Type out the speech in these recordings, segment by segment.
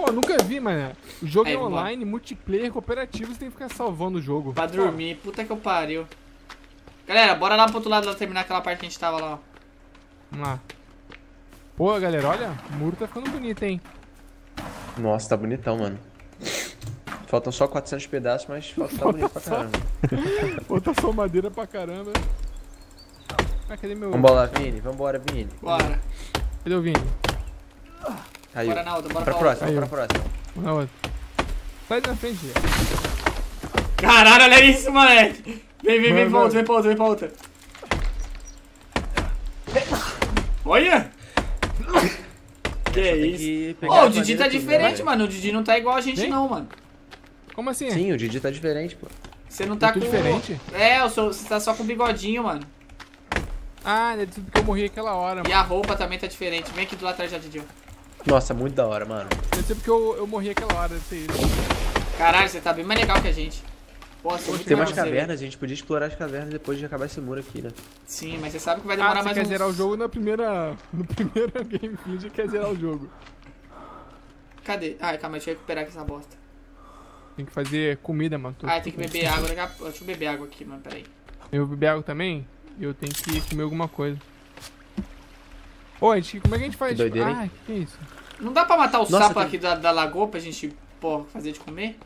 Pô, nunca vi, mano. O jogo Aí, é online, multiplayer, cooperativo, você tem que ficar salvando o jogo. Pra dormir. Puta que eu pariu. Galera, bora lá pro outro lado lá terminar aquela parte que a gente tava lá, ó. Vamos lá. Pô, galera, olha, o muro tá ficando bonito, hein? Nossa, tá bonitão, mano. Faltam só 400 pedaços, mas falta tá bonito pra caramba. Pô, tá só madeira pra caramba. Ah, cadê meu... Vambora, Vini. Vambora, Vini. Bora. Cadê o Vini? Caiu. Bora na outra, bora Pra pra próxima, Caiu. pra próxima. Vamos na outra. Sai da frente. Caralho, olha isso, moleque. Vem, vem, vem pra outra, vem pra outra, vem pra outra. Olha! Que isso? que Ô, a o Didi tá tudo, diferente, né, mano. O Didi não tá igual a gente, Vem. não, mano. Como assim? Sim, o Didi tá diferente, pô. Você não tá Eu tô com. diferente? É, o seu- você tá só com bigodinho, mano. Ah, deve ser porque eu morri aquela hora, E mano. a roupa também tá diferente. Vem aqui do lado atrás já, Didi. Nossa, muito da hora, mano. Deve ser porque eu, eu morri aquela hora, deve ser isso. Caralho, você tá bem mais legal que a gente. Nossa, muito Tem umas você, cavernas, a gente podia explorar as cavernas depois de acabar esse muro aqui, né? Sim, mas você sabe que vai Ah, demorar você mais quer uns... zerar o jogo na primeira... No primeiro game já quer zerar o jogo. Cadê? Ai, calma, deixa eu recuperar aqui essa bosta. Tem que fazer comida, mano. Tô- Ai, tem que beber água. daqui a- Deixa eu beber água aqui, mano, peraí. Eu beber água também e eu tenho que comer alguma coisa. Ô, a gente, como é que a gente faz? Doideira, ah, que, que é isso? Não dá pra matar o Nossa, sapo tem- aqui da, da lagoa pra gente, pô, fazer de comer?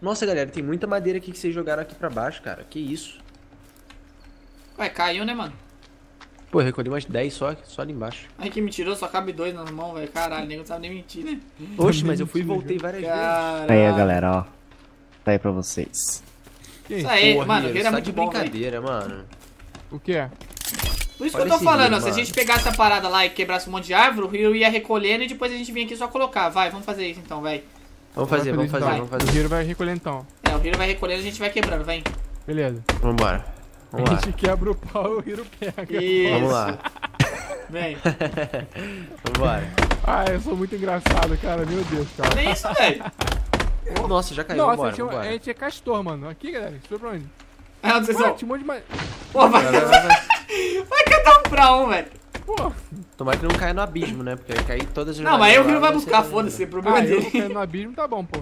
Nossa, galera, tem muita madeira aqui que vocês jogaram aqui pra baixo, cara. Que isso? Ué, caiu, né, mano? Pô, eu recolhi umas 10 só, só ali embaixo. Ai, que mentiroso, só cabe dois nas mãos, velho. Caralho, nego não sabe nem mentir, né? Oxe, mas eu fui e voltei várias vezes. Caralho. Aí, galera, ó. Tá aí pra vocês. Que Isso aí, Porra, mano, o Hiro é muito de bom, velho. brincadeira, mano. O que é? Por isso Olha que eu tô falando, se a gente pegasse essa parada lá e quebrasse um monte de árvore, o Hiro ia recolhendo e depois a gente vinha aqui só colocar. Vai, vamos fazer isso então, vai. Vamos fazer, vamos fazer, então. vamos O fazer. Hiro vai recolher então. É, o Hiro vai recolhendo e a gente vai quebrando, vem. Beleza. Vambora. Vamos a lá. gente quebra o pau e o Hiro pega. Isso. Vamos lá. Vem. Vambora. Ah, eu sou muito engraçado, cara. Meu Deus, cara. Olha isso, velho. Nossa, já caiu. Nossa, a vambora, gente, é- vambora. a gente é castor, mano. Aqui, galera. Foi pra onde? Ah, vocês tinha um monte de... Pô, vai, Cada um pra um, velho. Pô, Tomara que não caia no abismo, né? Porque cair todas as Não, mas aí o Hiro lá, vai buscar, foda-se, o problema ah, dele. cair no abismo, tá bom, pô.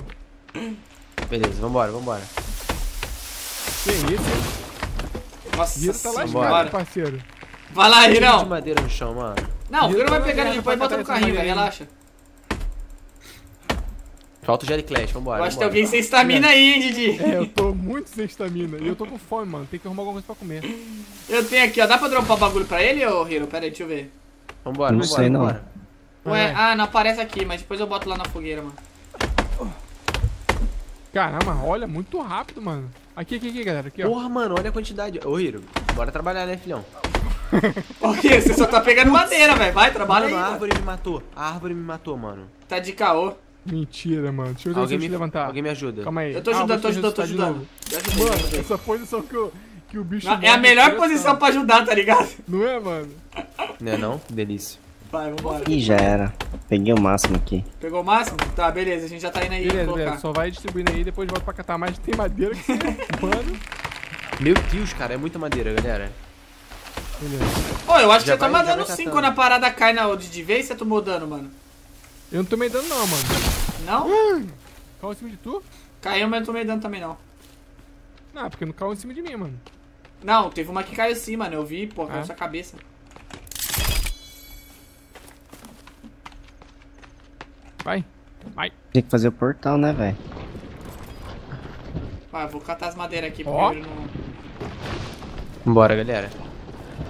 Beleza, vambora, vambora. Que isso? Nossa Hiro tá senhora. parceiro. Vai lá, Cheio de Hirão. madeira no chão, mano. Não, o Hiro vai tá pegando vendo depois e pra bota no carrinho, velho, relaxa. Falta o Jelly Clash, vambora. Eu acho que tem alguém sem estamina aí, hein, Didi. É, eu tô muito sem estamina. E eu tô com fome, mano. Tem que arrumar alguma coisa pra comer. Eu tenho aqui, ó. Dá pra dropar o bagulho pra ele, ô Hiro? Pera aí, deixa eu ver. Vambora, Não vambora, sei, não. vambora. Ué, ah, não aparece aqui, mas depois eu boto lá na fogueira, mano. Caramba, olha, muito rápido, mano. Aqui, aqui, aqui, galera. Aqui, ó. Porra, mano, olha a quantidade. Ô, Hiro, bora trabalhar, né, filhão? Ô, Hiro, você só tá pegando madeira, velho. Vai, trabalha aí. Mano, a mano. árvore me matou. A árvore me matou, mano. Tá de caô. Mentira, mano. Deixa eu ver Alguém se eu me, levantar. alguém me ajuda. Calma aí. Eu tô Ah, ajudando, tô vou te ajudando, tô ajudando. Mano, essa posição que o, que o bicho. Não, é a melhor posição pra ajudar, tá ligado? Não é, mano? Não é não? Delícia. Vai, vambora. Ih, já era. Peguei o máximo aqui. Pegou o máximo? Tá, beleza, a gente já tá indo aí Beleza, beleza. Só vai distribuindo aí, depois volta pra catar mais. Tem madeira que você. mano. Meu Deus, cara, é muita madeira, galera. Beleza. Ô, eu acho que Já você tá vai- já mandando vai 5 catando. na parada cai na de de vez, você tomou dano, mano. Eu não tomei dano, não, mano. Não? Caiu em cima de tu? Caiu, mas não tomei dano também, não. Não, porque não caiu em cima de mim, mano. Não, teve uma que caiu sim, mano. Eu vi, pô, caiu Ah. na sua cabeça. Vai. Vai. Tem que fazer o portal, né, velho? Vai, eu vou catar as madeiras aqui, porque eu não... Vambora, galera.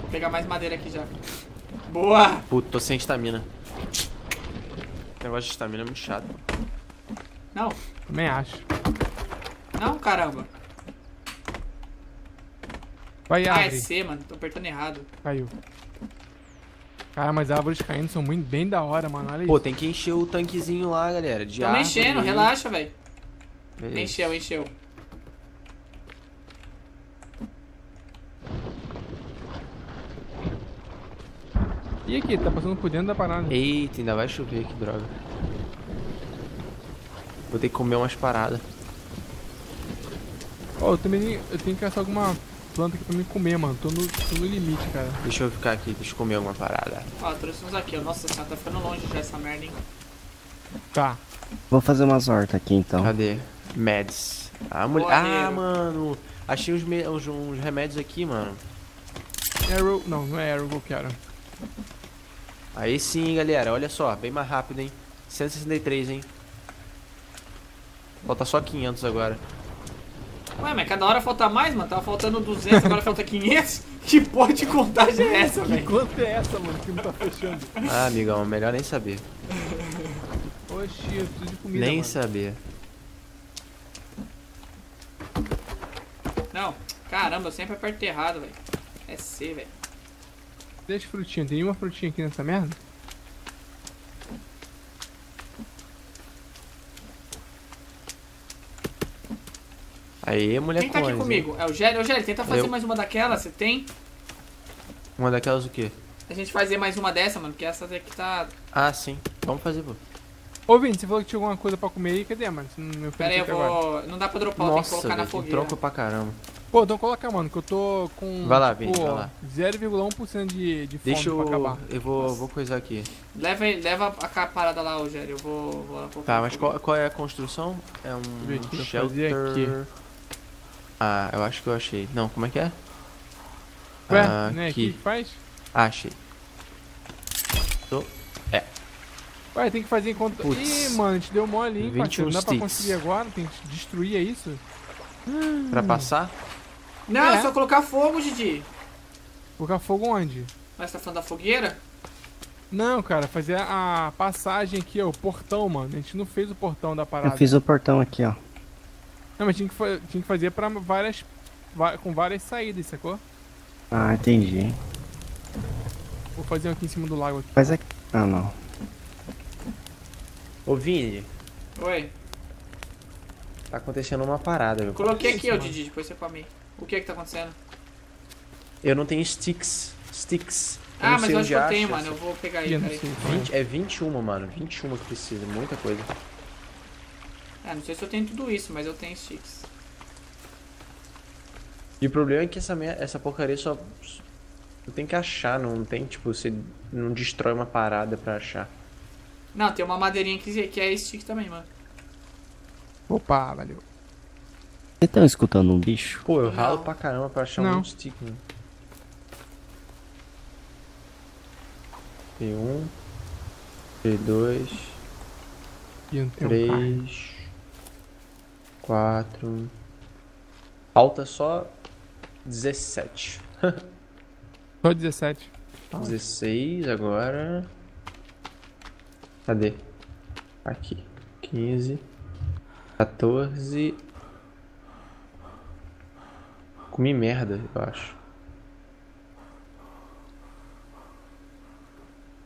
Vou pegar mais madeira aqui já. Boa! Puta, tô sem estamina. Negócio de estamina é muito chato. Não, Também acho. não, caramba. Vai, Ah, é. C, mano. Tô apertando errado. Caiu. Cara, mas as árvores caindo são muito bem da hora, mano. Olha Pô, isso. tem que encher o tanquezinho lá, galera. De Tamo enchendo, relaxa, velho. Beleza. Encheu, encheu. E aqui, tá passando por dentro da parada. Eita, ainda vai chover, que droga. Vou ter que comer umas paradas. Ó, eu também eu tenho que caçar alguma planta aqui pra me comer, mano. Tô no, tô no limite, cara. Deixa eu ficar aqui, deixa eu comer alguma parada. Ó, trouxe uns aqui, ó. Nossa senhora, tá ficando longe já essa merda, hein. Tá. Vou fazer umas hortas aqui então. Cadê? Meds. Ah, mulher. Ah, mano. Achei uns, me- uns, uns remédios aqui, mano. Arrow. Não, não é Arrow que eu quero. Aí sim, galera. Olha só. Bem mais rápido, hein. 163, hein. Falta só 500 agora. Ué, mas cada hora falta mais, mano. Tava faltando 200, agora falta 500. Que porra de contagem é essa, velho? Quanto é essa, mano, que não tá fechando? Ah, amigão. Melhor nem saber. Oxi, eu preciso de comida, nem mano. saber. Não, caramba, eu sempre aperto errado, velho. É C, velho. Deixa frutinha. Tem uma frutinha aqui nessa merda? Aí, mulher Quem tá aqui comigo? É o Gélio. Ô, Gélio, tenta fazer Eu. mais uma daquela, você tem? Uma daquelas o quê? A gente fazer mais uma dessa, mano, porque essa daqui tá... Ah, sim. Vamos fazer, pô. Ô, Vini, você falou que tinha alguma coisa pra comer aí. Cadê, mano? Você não me Pera aí, eu até agora. vou... Não dá pra dropar, eu tenho que Nossa, colocar na velho. Tem fogueira. tronco pra caramba. Pô, então coloca, mano, que eu tô com. Vai lá, tipo, Vini, vai lá. 0,1% de, de fome Deixa pra eu... acabar. Eu vou, vou coisar aqui. Leva, leva a parada lá, ô Gélio, eu vou, vou lá Tá, mas qual, qual é a construção? É Deixa um eu shelter... aqui. Ah, eu acho que eu achei. Não, como é que é? Ué, Ah, né? Aqui. que faz? Ah, achei. Ué, tem que fazer enquanto. Putz. Ih, mano, a gente deu mole, hein, 21 parceiro. Não dá pra sticks. conseguir agora, tem que destruir, é isso? Pra passar? Não, É. é só colocar fogo, Didi. Colocar fogo onde? Mas tá falando da fogueira? Não, cara, fazer a passagem aqui, ó, o portão, mano. A gente não fez o portão da parada. Eu fiz o portão aqui, ó. Não, mas tinha que, fa- tinha que fazer pra várias. com várias saídas, sacou? Ah, entendi. Vou fazer um aqui em cima do lago aqui. Mas é. Ah, não. Ô, Vini, Oi. tá acontecendo uma parada, meu. Coloquei Que aqui, ó? Didi, depois você come. O que que tá acontecendo? Eu não tenho sticks. Sticks. Eu Ah, mas eu acho que eu tenho, essa- mano. Eu vou pegar aí, peraí. sei. 20, é 21, mano. 21 que precisa. Muita coisa. Ah, não sei se eu tenho tudo isso, mas eu tenho sticks. E o problema é que essa, mer- essa porcaria só. Eu tenho que achar, não tem, tipo, você não destrói uma parada pra achar. Não, tem uma madeirinha que, que é stick também, mano. Opa, valeu. Vocês estão escutando um bicho? Pô, eu ralo pra caramba pra achar Não. um stick, mano. Tem um. Tem dois. Ih, não tem um carne. Três. Quatro. Falta só 17. Só 17. Tá. 16 agora. Cadê? Aqui. 15. 14. Comi merda, eu acho.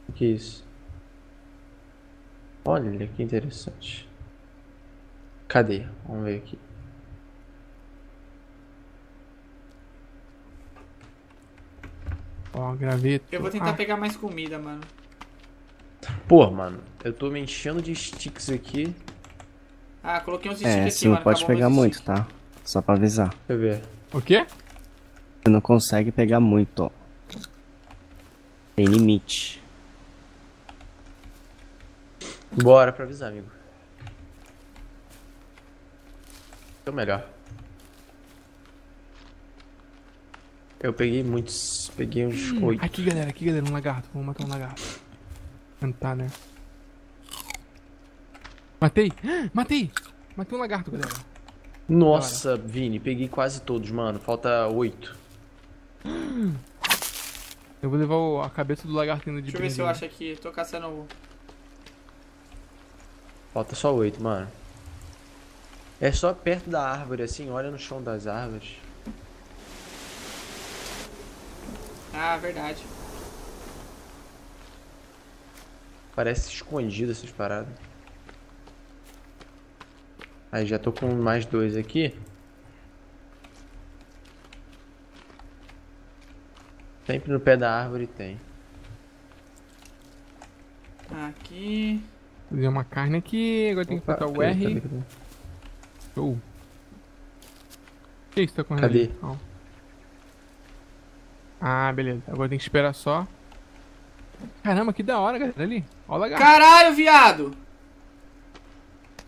O que é isso? Olha que interessante. Cadê? Vamos ver aqui. Ó, graveto. Eu vou tentar Ah, pegar mais comida, mano. Pô, mano, eu tô me enchendo de sticks aqui. Ah, coloquei uns sticks É, aqui, não mano. pode pegar muito, tá? Só pra avisar. Deixa eu ver. O quê? Você não consegue pegar muito, ó. Tem limite. Bora pra avisar, amigo. É o melhor. Eu peguei muitos. Peguei uns oito. Aqui, galera, aqui, galera, um lagarto. Vamos matar um lagarto. Cantar, né? Matei! Matei! Matei um lagarto, galera. Nossa, Vini, peguei quase todos, mano. Falta oito. Eu vou levar o- a cabeça do lagarto indo de Deixa eu ver se eu acho aqui. Tô caçando o. Falta só oito, mano. É só perto da árvore, assim, olha no chão das árvores. Ah, verdade. Parece escondido essas paradas. Aí já tô com mais dois aqui. Sempre no pé da árvore tem. Aqui. Fazer uma carne aqui, agora tem que botar o R. cadê, cadê? Show. Que isso tá correndo Cadê? ali? Ó. Ah, beleza. Agora tem que esperar só. Caramba, que da hora, galera. Ali. Ó o lagarto. Caralho, viado!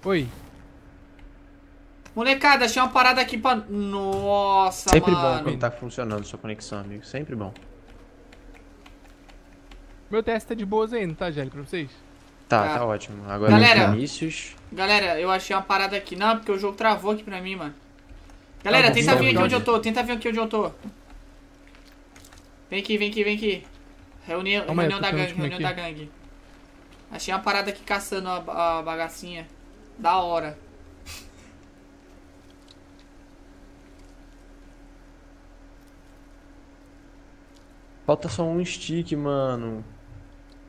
Oi. Molecada, achei uma parada aqui pra... Nossa, Sempre bom mano. quando tá funcionando sua conexão, amigo. Sempre bom. Meu teste tá de boas ainda, tá, Gelli, pra vocês? Tá, Tá. tá ótimo. Agora Galera. Vinícius. Galera, eu achei uma parada aqui. Não, porque o jogo travou aqui pra mim, mano. Galera, Tá bom, tenta vir aqui bom. onde eu tô. Tenta vir aqui onde eu tô. Vem aqui, vem aqui, vem aqui. Calma aí, reunião eu tô da gangue, reunião da gangue. Achei uma parada aqui caçando a, a bagacinha. Da hora. Falta só um stick, mano.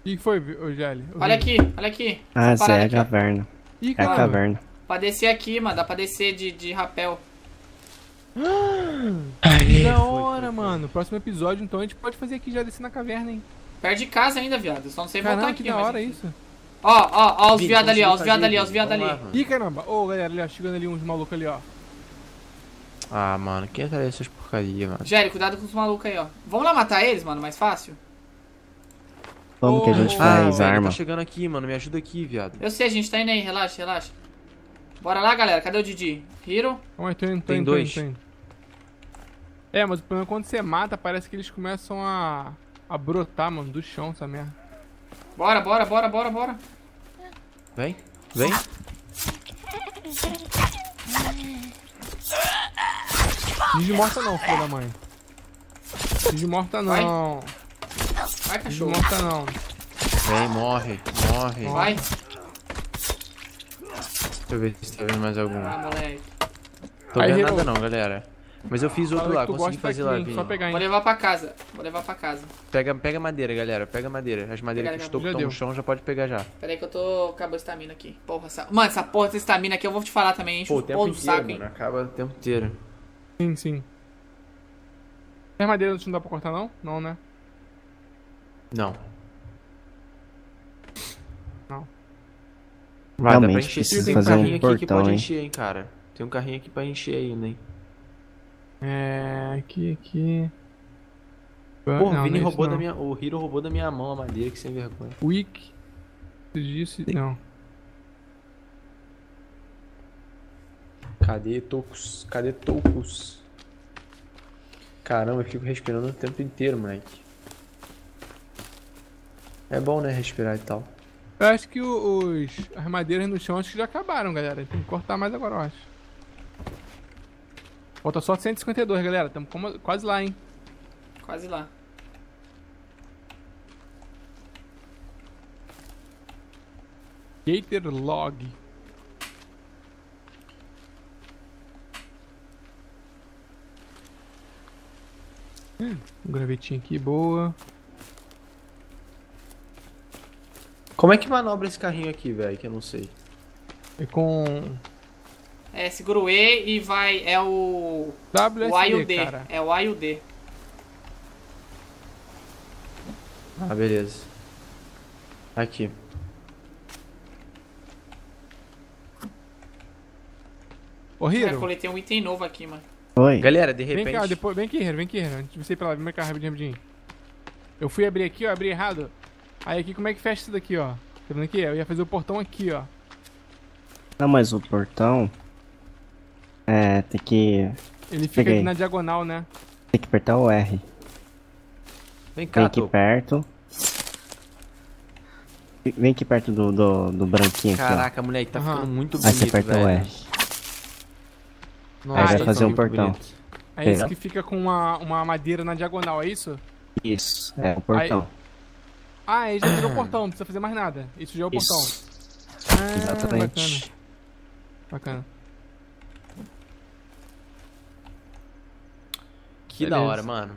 O que foi, Gelli? Olha Vini? aqui, olha aqui. Ah, Essa Zé, é a caverna. Ih, É a caverna. Pra descer aqui, mano. Dá pra descer de, de rapel. Que da hora, mano. Próximo episódio, então, a gente pode fazer aqui já descer na caverna, hein? Perto de casa ainda, viado. Só não sei voltar aqui, que da hora isso. Ó, ó, ó os viados ali, ó. Os viados ali, ó. Os viados ali. Ih, caramba. Ô, galera, ali, ó. Chegando ali uns malucos ali, ó. Ah, mano, quem atrás dessas porcaria, mano? Jerry, cuidado com os malucos aí, ó. Vamos lá matar eles, mano, mais fácil? Como que a gente Ô, faz velho, arma? tá chegando aqui, mano. Me ajuda aqui, viado. Eu sei, a gente tá indo aí, relaxa, relaxa. Bora lá, galera. Cadê o Didi? Hiro? Tô Tem indo, tô dois. indo. É, mas o problema é quando você mata, parece que eles começam a, a brotar, mano, do chão, essa merda. Bora, bora, bora, bora, bora. Vem, vem. Desmorta não, filho da mãe. Vai. não. Vai, cachorro. Não. Vem, morre, morre. Vai. Deixa eu ver se tá vendo mais algum. Ah, moleque. Tô Aí, vendo nada não, galera. Mas eu fiz outro lá, consegui fazer lá, hein? Vini. Só pegar, Vou hein. levar pra casa. Vou levar pra casa. Pega, pega madeira, galera. Pega madeira. As madeiras Pegar, que estão no chão já pode pegar já. Pera aí que eu tô... Acabou a estamina aqui. Porra, essa... Mano, essa porra dessa estamina aqui eu vou te falar também. Enche Pô, o tempo inteiro, saco, hein. mano. Acaba o tempo inteiro. Sim, sim. As madeiras não dá pra cortar, não? Não, né? Não. Não. Vai, dá pra Realmente, encher. precisa Tem um fazer um carrinho aqui que portão, pode hein? encher, hein, cara. Tem um carrinho aqui pra encher ainda, hein. É. Aqui, aqui. Pô, Não, o Vini roubou não. da minha. O Hiro roubou da minha mão a madeira, que sem vergonha. Weak. Isso disse. Não. Cadê Tocos? Cadê Tocos? Caramba, eu fico respirando o tempo inteiro, moleque. É bom, né, respirar e tal. Eu acho que os, as madeiras no chão acho que já acabaram, galera. Tem que cortar mais agora, eu acho. Falta só 152, galera. Estamos quase lá, hein? Quase lá. Gator Log. Hum, um gravetinho aqui, boa. Como é que manobra esse carrinho aqui, velho? Que eu não sei. E com É, segura o E e vai... É o... WSD, O A e o D. cara. É o A e o D. Ah, beleza. Aqui. Ô, Cara, Hiro, coletei um item novo aqui, mano. Oi. Galera, de vem repente. cá, depois, vem aqui, Hiro, vem aqui, Hiro. Antes de você ir pra lá, vem cá, rapidinho, rapidinho. Eu fui abrir aqui, ó, abri errado. Aí aqui, como é que fecha isso daqui, ó? Tá vendo aqui? Eu ia fazer o portão aqui, ó. Não, mas o portão. É, tem que. Ele fica Peguei. aqui na diagonal, né? Tem que apertar o R. Vem Vem cá, aqui Toco. perto. Vem aqui perto do, do, do branquinho aqui, Caraca, moleque, tá Aham. ficando muito bonito, Aí você aperta o velho. R. Nossa, Aí vai tá fazer um portão. bonito. É esse Pega. que fica com uma, uma madeira na diagonal, é isso? Isso, é o portão. Ah, aí já virou portão, não precisa fazer mais nada. Isso já é o portão. Isso, Ah, exatamente. Bacana. Que da Beleza. hora, mano.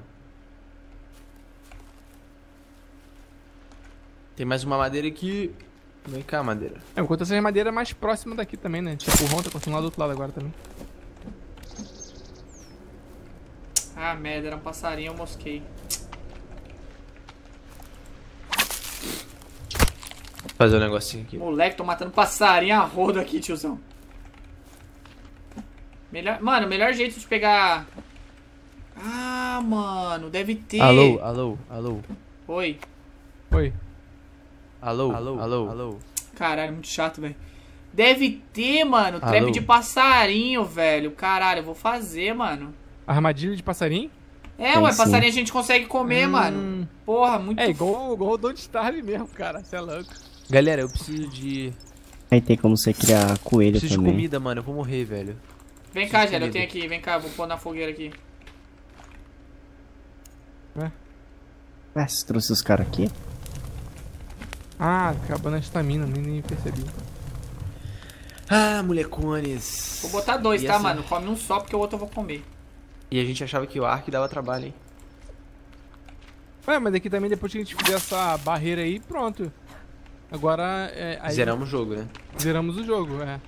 Tem mais uma madeira aqui. Vem cá, madeira. É, enquanto essa madeira é mais próxima daqui também, né? Tipo, o Ron tá lá do outro lado agora também. Ah, merda, era um passarinho, eu mosquei. Vou fazer um negocinho aqui. Moleque, tô matando passarinho a roda aqui, tiozão. Melhor... Mano, o melhor jeito de pegar... Ah, mano, deve ter... Alô, alô, alô. Oi. Oi. Alô, alô, alô, alô. Caralho, muito chato, velho. Deve ter, mano, trap de passarinho, velho. Caralho, eu vou fazer, mano. Armadilha de passarinho? É, Tem ué, sim. passarinho a gente consegue comer, Hum. mano. Porra, muito É igual, igual o Don't Starve mesmo, cara. Você é louco. Galera, eu preciso de. Aí tem como você criar coelho Preciso de também. comida, mano. Eu vou morrer, velho. Vem cá, Preciso Gélio, eu de tenho aqui, vem cá, vou pôr na fogueira aqui. Ah, você trouxe os caras aqui? Ah, acabando a estamina, nem, nem percebi. Ah, molecones. Vou botar dois, E tá, essa- mano? Come um só, porque o outro eu vou comer. E a gente achava que o Ark dava trabalho, hein? Ué, mas aqui também depois que a gente fizer essa barreira aí, pronto. Agora é, aí Zeramos o jogo, né? zeramos o jogo, é.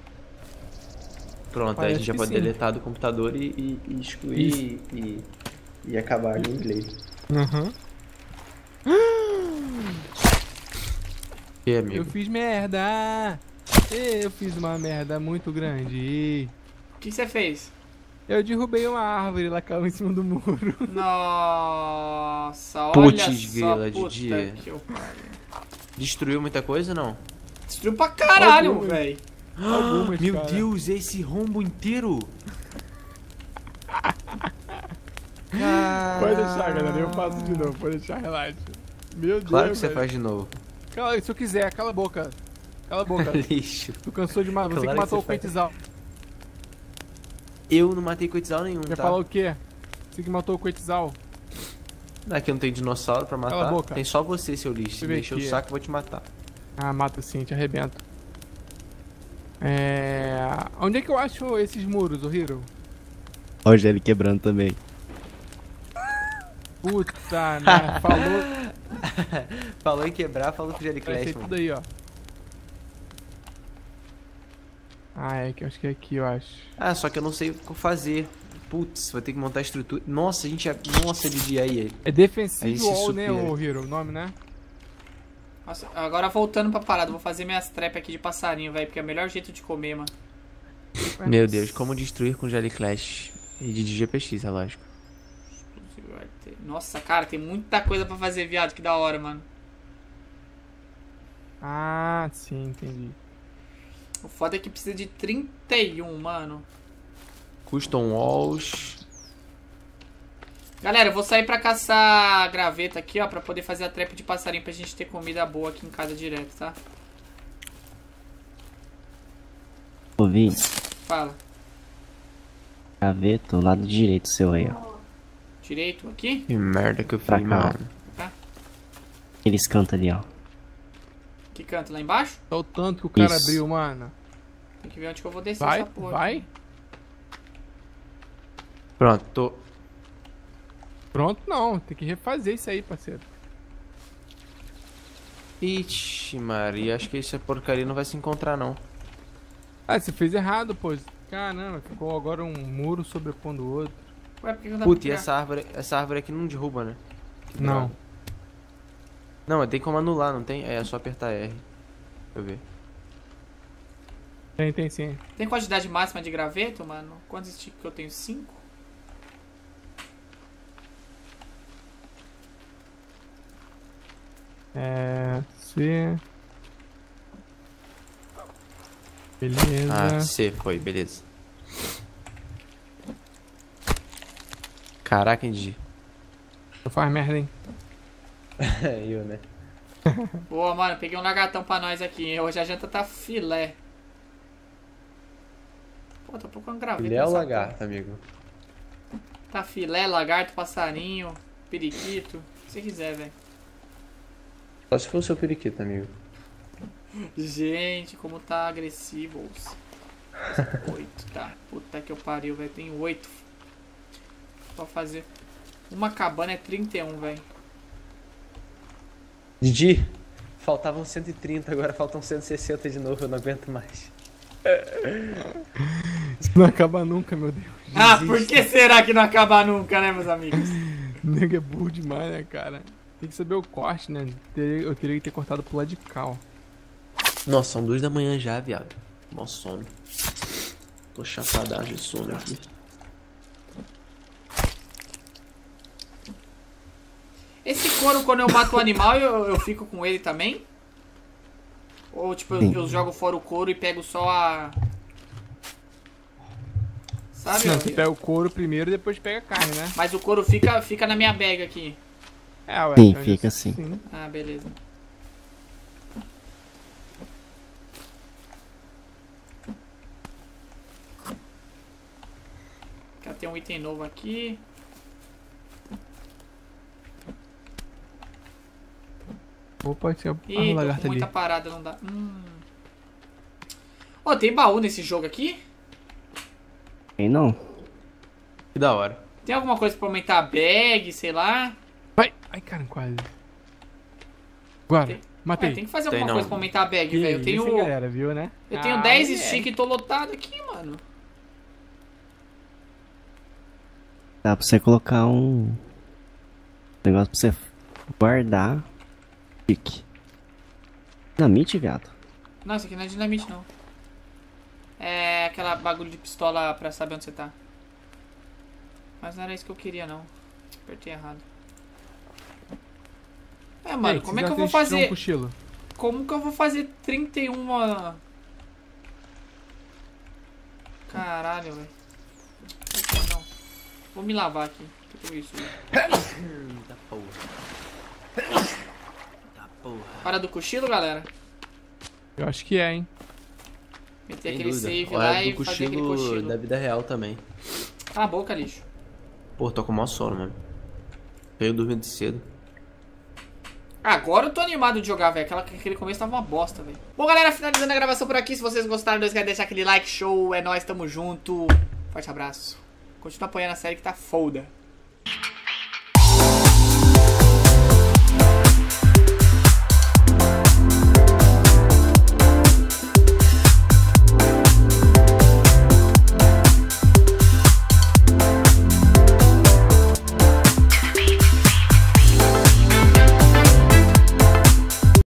Pronto, aí a Parece gente já pode sim. deletar do computador e. E, e excluir e, e acabar a gameplay. Uhum. E, Eu amigo? fiz merda! Eu fiz uma merda muito grande. O que você fez? Eu derrubei uma árvore, ela caiu em cima do muro. Nossa, olha Putz, só, grila de puta dia. que eu pariu. Destruiu muita coisa ou não? Destruiu pra caralho, velho. Algumas, Meu cara. Deus, esse rombo inteiro! Pode deixar, galera. Eu faço de novo, pode deixar, relaxa. Meu Deus. Claro que você velho. faz de novo. Cala, se eu quiser, cala a boca. Cala a boca. Lixo. tu cansou de matar. Você Claro que que matou o você faz. Coitizal. Eu não matei coitizal nenhum, Quer tá? falar o quê? Você que matou o Coitizal. Aqui não tem dinossauro pra Cala a matar. boca. Tem só você, seu lixo. Se Deixa o saco, eu vou te matar. Ah, mata sim, te arrebento. É. Onde é que eu acho esses muros, ô Hiro? Olha ele quebrando também. Puta, né? Falou. Falou em quebrar, falou com o Jerry Clash, tudo mano. aí, ó. Ah, é que eu acho que é aqui, eu acho. Ah, só que eu não sei o que fazer. Putz, vou ter que montar a estrutura. Nossa, a gente é. Nossa, Didi, aí. aí. É se wall, né, ô Hiro? O nome, né? Nossa, agora voltando pra parada, vou fazer minhas trap aqui de passarinho, velho, porque é o melhor jeito de comer, mano. Meu Deus, como destruir com Jelly Clash. E de GPX, é lógico. Nossa, cara, tem muita coisa pra fazer, viado, que da hora, mano. Ah, sim, entendi. O foda é que precisa de 31, mano. Custom Walls. Galera, eu vou sair pra caçar graveta aqui, ó, pra poder fazer a trap de passarinho pra gente ter comida boa aqui em casa direto, tá? Ouvi, Fala. gaveta, o lado direito seu aí, ó. Direito aqui? Que merda que eu fiz, mano. Eles cantam ali, ó. Que canto? Lá embaixo? Só o tanto que o cara Isso. abriu, mano. Tem que ver onde que eu vou descer Vai, essa porra. vai. Pronto, tô. Pronto, não. Tem que refazer isso aí, parceiro. Ixi, Maria, acho que essa porcaria não vai se encontrar, não. Ah, você fez errado, pô. Caramba, ficou agora um muro sobrepondo o outro. Ué, por que não dá Puta, pra e essa árvore, essa árvore aqui não derruba, né? Que Não. droga. Não, tem como anular, não tem? É só apertar R. Deixa eu ver. Tem, tem sim. Tem quantidade máxima de graveto, mano? Quantos sticks que eu tenho? 5? É. C. Beleza. Ah, C foi, beleza. Caraca, Indy. Tu faz merda, hein? Eu, né? Boa, mano, peguei um lagartão pra nós aqui. Hoje a janta tá filé. Pô, tô procurando graveto. Filé ou lagarto, amigo? Tá filé, lagarto, passarinho, periquito. O que você quiser, velho. Só se for o seu periquito, amigo. Gente, como tá agressivo. Oito, tá. Puta que eu pariu, velho. Tem oito. Pra fazer. Uma cabana é 31, velho. Didi, faltavam 130, agora faltam 160 de novo, eu não aguento mais. Isso não acaba nunca, meu Deus. Ah, por que será que não acaba nunca, né, meus amigos? O nego é burro demais, né, cara? Tem que saber o corte, né? Eu teria que ter cortado pro lado de cá, ó. Nossa, são duas da manhã já, viado. Mó sono. Tô chapadagem de sono aqui. Couro, quando eu mato o animal, eu, eu fico com ele também? Ou tipo, eu, eu jogo fora o couro e pego só a. Sabe? Não, você pega o couro primeiro e depois pega a carne, né? Mas o couro fica, fica na minha bag aqui. É, ué. Sim, então fica assim. Ah, beleza. Tem um item novo aqui. Opa, tinha Ih, a tô lagarta ali. muita parada, não dá. Hum. Ó, tem baú nesse jogo aqui? Tem não. Que da hora. Tem alguma coisa pra aumentar a bag, sei lá? Vai! Ai, cara, quase. Agora, Tem- matei. Ué, tem que fazer Tem alguma não. coisa pra aumentar a bag, velho. Eu tenho, galera, viu, né? eu tenho Ah, 10 moleque. stick e tô lotado aqui, mano. Dá pra você colocar um negócio pra você guardar. Fique. Dinamite, viado. Não, isso aqui não é dinamite, não. É aquela bagulho de pistola pra saber onde você tá. Mas não era isso que eu queria, não. Apertei errado. É, mano, Ei, como é que eu vou fez um fazer... cochilo? Como que eu vou fazer 31... Caralho, velho. Vou me lavar aqui. O que que é isso? Eita porra. Hora do cochilo, galera. Eu acho que é, hein? Meter Sem aquele dúvida. save Hora lá do e fazer aquele cochilo. da vida real também. Cala a boca, lixo. Pô, tô com o maior sono, mano. Veio dormindo cedo. Agora eu tô animado de jogar, velho. Aquela, aquele começo tava uma bosta, velho. Bom, galera, finalizando a gravação por aqui. Se vocês gostaram, não esquece de deixar aquele like show. É nóis, tamo junto. Forte abraço. Continua apoiando a série que tá foda.